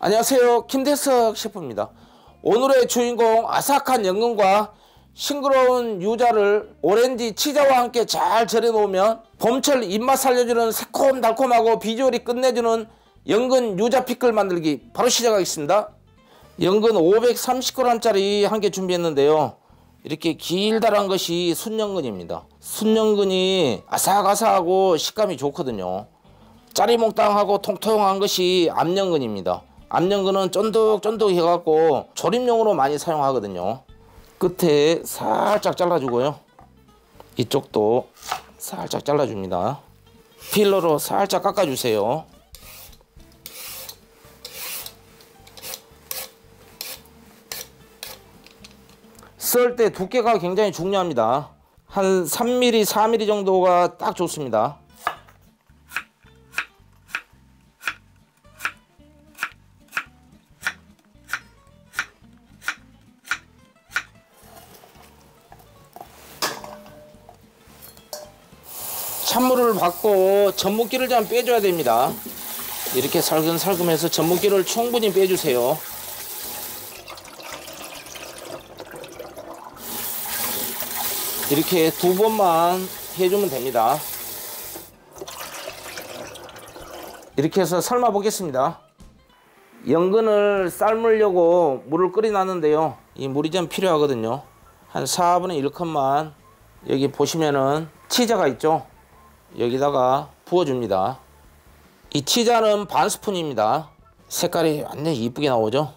안녕하세요. 김대석 셰프입니다. 오늘의 주인공 아삭한 연근과 싱그러운 유자를 오렌지 치자와 함께 잘 절여 놓으면 봄철 입맛 살려주는 새콤달콤하고 비주얼이 끝내주는 연근 유자 피클 만들기 바로 시작하겠습니다. 연근 530g 짜리 한 개 준비했는데요. 이렇게 길다란 것이 순연근입니다. 순연근이 아삭아삭하고 식감이 좋거든요. 짜리몽땅하고 통통한 것이 암연근입니다 암연근은 쫀득쫀득 해갖고 조림용으로 많이 사용하거든요. 끝에 살짝 잘라주고요. 이쪽도 살짝 잘라줍니다. 필러로 살짝 깎아주세요. 썰때 두께가 굉장히 중요합니다. 한 3mm 4mm 정도가 딱 좋습니다 찬물을 받고 전분기를 좀 빼줘야 됩니다. 이렇게 살금살금해서 전분기를 충분히 빼주세요. 이렇게 두 번만 해주면 됩니다. 이렇게 해서 삶아 보겠습니다. 연근을 삶으려고 물을 끓여놨는데요. 이 물이 좀 필요하거든요. 한 4분의 1컵만 여기 보시면은 치자가 있죠. 여기다가 부어줍니다. 이 치자는 반 스푼입니다. 색깔이 완전 이쁘게 나오죠.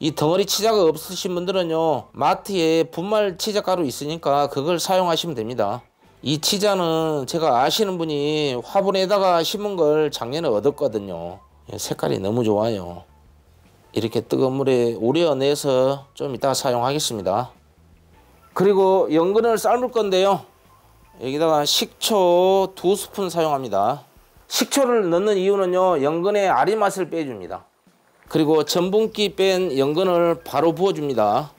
이 덩어리 치자가 없으신 분들은요 마트에 분말 치자 가루 있으니까 그걸 사용하시면 됩니다. 이 치자는 제가 아시는 분이 화분에다가 심은 걸 작년에 얻었거든요. 예, 색깔이 너무 좋아요. 이렇게 뜨거운 물에 우려내서 좀 이따가 사용하겠습니다. 그리고 연근을 삶을 건데요. 여기다가 식초 두 스푼 사용합니다. 식초를 넣는 이유는요. 연근의 아리 맛을 빼줍니다. 그리고 전분기 뺀 연근을 바로 부어줍니다.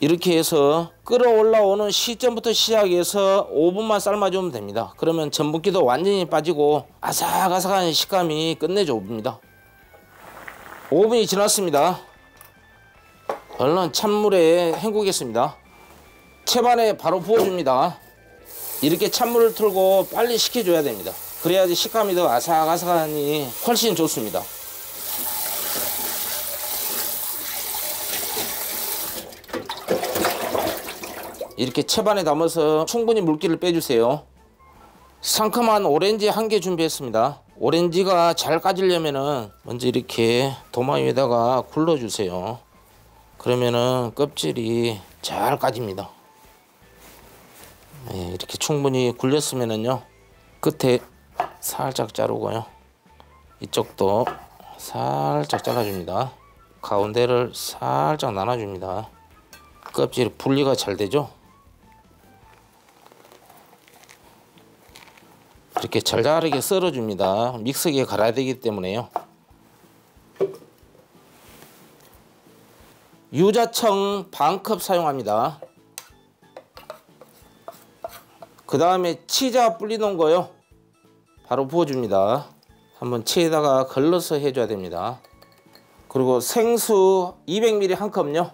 이렇게 해서 끓어올라오는 시점부터 시작해서 5분만 삶아주면 됩니다. 그러면 전분기도 완전히 빠지고 아삭아삭한 식감이 끝내줍니다. 5분이 지났습니다. 얼른 찬물에 헹구겠습니다. 채반에 바로 부어줍니다. 이렇게 찬물을 틀고 빨리 식혀줘야 됩니다. 그래야지 식감이 더 아삭아삭하니 훨씬 좋습니다. 이렇게 채반에 담아서 충분히 물기를 빼주세요. 상큼한 오렌지 한 개 준비했습니다. 오렌지가 잘 까지려면은 먼저 이렇게 도마 위에다가 굴러주세요. 그러면은 껍질이 잘 까집니다. 네, 이렇게 충분히 굴렸으면은요 끝에 살짝 자르고요. 이쪽도 살짝 잘라줍니다. 가운데를 살짝 나눠줍니다. 껍질 분리가 잘 되죠? 이렇게 잘 자르게 썰어줍니다. 믹서기에 갈아야 되기 때문에요. 유자청 반컵 사용합니다 그 다음에 치자 불리는 거요. 바로 부어줍니다. 한번 치에다가 걸러서 해줘야 됩니다. 그리고 생수 200ml 한 컵요.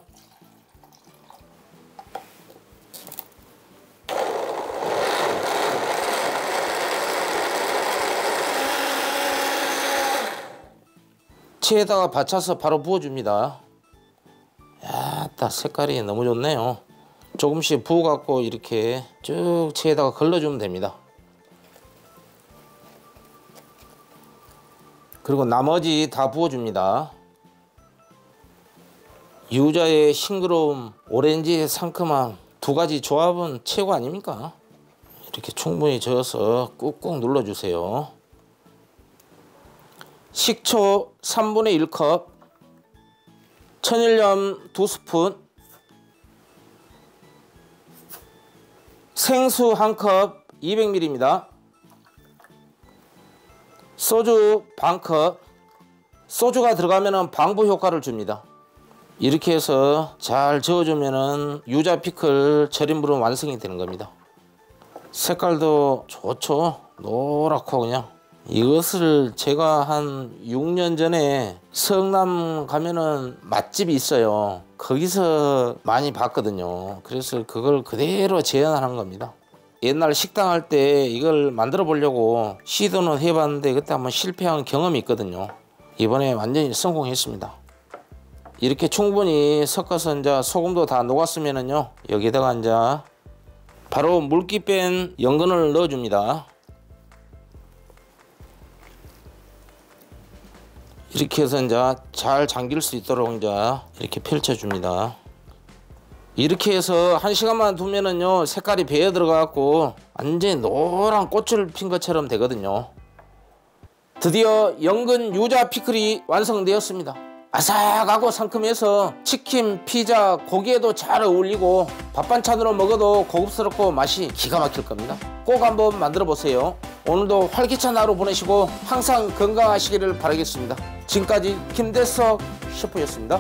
치에다가 받쳐서 바로 부어줍니다. 야따 색깔이 너무 좋네요 조금씩 부어 갖고 이렇게 쭉 체에다가 걸러주면 됩니다. 그리고 나머지 다 부어줍니다. 유자의 싱그러움 오렌지의 상큼함 두 가지 조합은 최고 아닙니까? 이렇게 충분히 저어서 꾹꾹 눌러주세요. 식초 3분의 1컵 천일염 2스푼 생수 한 컵 200ml입니다. 소주 반컵 소주가 들어가면 방부 효과를 줍니다. 이렇게 해서 잘 저어주면 유자 피클 절임물은 완성이 되는 겁니다. 색깔도 좋죠. 노랗고 그냥 이것을 제가 한 6년 전에 성남 가면은 맛집이 있어요. 거기서 많이 봤거든요. 그래서 그걸 그대로 재현하는 겁니다. 옛날 식당 할 때 이걸 만들어 보려고 시도는 해봤는데 그때 한번 실패한 경험이 있거든요. 이번에 완전히 성공했습니다. 이렇게 충분히 섞어서 이제 소금도 다 녹았으면은요 여기다가 이제 바로 물기 뺀 연근을 넣어줍니다. 이렇게 해서 이제 잘 잠길 수 있도록 이제 이렇게 펼쳐줍니다. 이렇게 해서 한 시간만 두면은요 색깔이 배어 들어가갖고 완전히 노란 꽃을 핀 것처럼 되거든요. 드디어 연근 유자 피클이 완성되었습니다. 아삭하고 상큼해서 치킨, 피자, 고기에도 잘 어울리고 밥 반찬으로 먹어도 고급스럽고 맛이 기가 막힐 겁니다. 꼭 한번 만들어 보세요. 오늘도 활기찬 하루 보내시고 항상 건강하시기를 바라겠습니다. 지금까지 김대석 셰프였습니다.